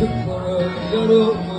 tıpkı görüp